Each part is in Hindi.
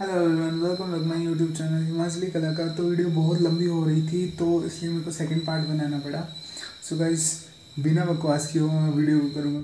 Hello everyone welcome back my YouTube channel Himachali कलाकार तो वीडियो बहुत लंबी हो रही थी तो इसलिए मेरे को सेकंड पार्ट बनाना पड़ा। सो गाइस बिना बकवास किए मैं वीडियो करूँगा।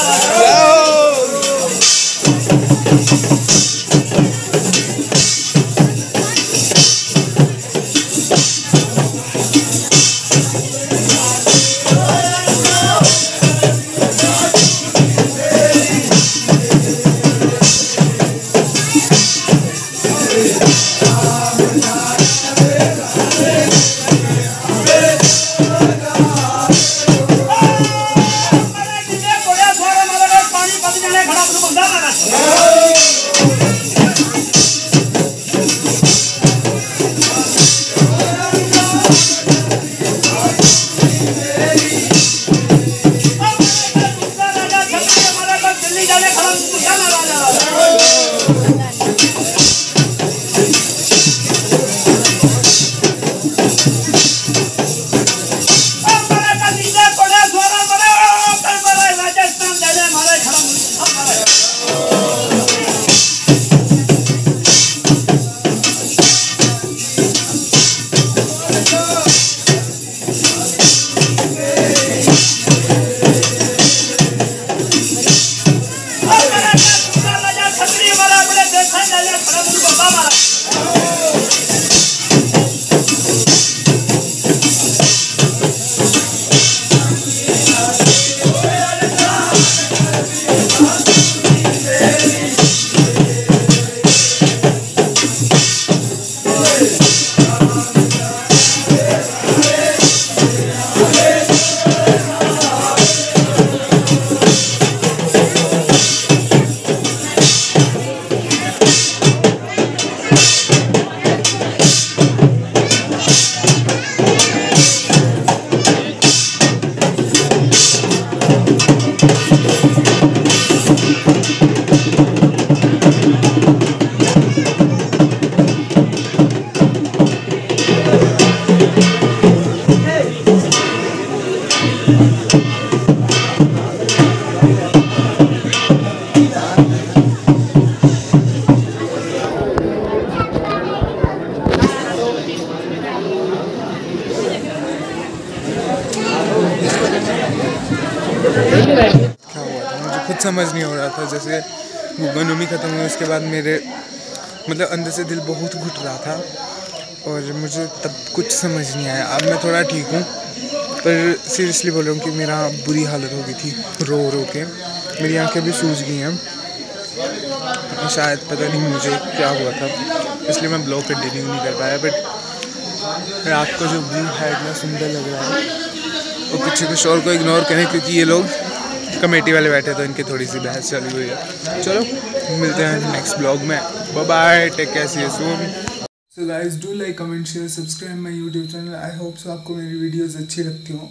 क्या समझ नहीं हो रहा था, जैसे गुगनोमी ख़त्म हुई, उसके बाद मेरे मतलब अंदर से दिल बहुत घुट रहा था और मुझे तब कुछ समझ नहीं आया। अब मैं थोड़ा ठीक हूँ। पर सीरियसली बोल रहा हूँ कि मेरा बुरी हालत हो गई थी, रो रो के। मेरी आँखें भी सूज गई हैं। शायद पता नहीं मुझे क्या हुआ था। इसलिए मैं ब्लॉग कंटिन्यू नहीं कर पाया बट रात को जो व्यू है, इतना सुंदर लग रहा है। और पीछे के शोर को इग्नोर करें, क्योंकि ये लोग कमेटी वाले बैठे तो इनकी थोड़ी सी बहस चली हुई है। चलो, मिलते हैं नेक्स्ट ब्लॉग में। Bye take care see you so guys do like comment share subscribe my YouTube channel I hope so आपको मेरी वीडियोस अच्छी लगती हों।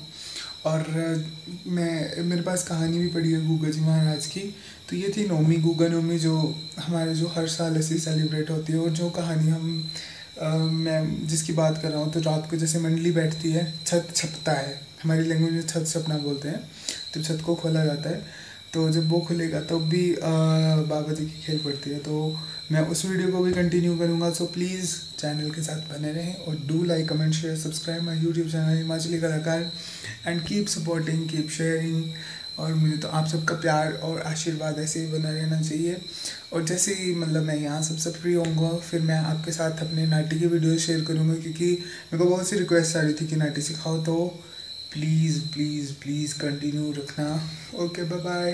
और मैं मेरे पास कहानी भी पड़ी है गूगल जी महाराज की। तो ये थी नोमी गुगा नोमी जो हमारे जो हर साल ऐसी सेलिब्रेट होती है। और जो कहानी हम आ, मैं जिसकी बात कर रहा हूँ तो रात को जैसे मंडली बैठती है छत छपता है। हमारी लैंग्वेज में छत छपना बोलते हैं। तो छत को खोला जाता है। तो जब वो खुलेगा, तब भी बाबा जी की खेल पड़ती है। तो मैं उस वीडियो को भी कंटिन्यू करूँगा। सो प्लीज़ चैनल के साथ बने रहें और do like comment share subscribe my YouTube channel Himachali कलाकार and keep supporting keep sharing और मुझे तो आप सबका प्यार और आशीर्वाद ऐसे ही बना रहना चाहिए। और जैसे ही मतलब मैं यहाँ सब सब फ्री होऊँगा, फिर मैं आपके साथ अपने नाटी की वीडियो शेयर करूँगा, क्योंकि मेरे को बहुत सी रिक्वेस्ट आ रही थी कि नाटी सिखाओ। तो प्लीज़ प्लीज़ प्लीज़ कंटिन्यू रखना ओके बाय बाय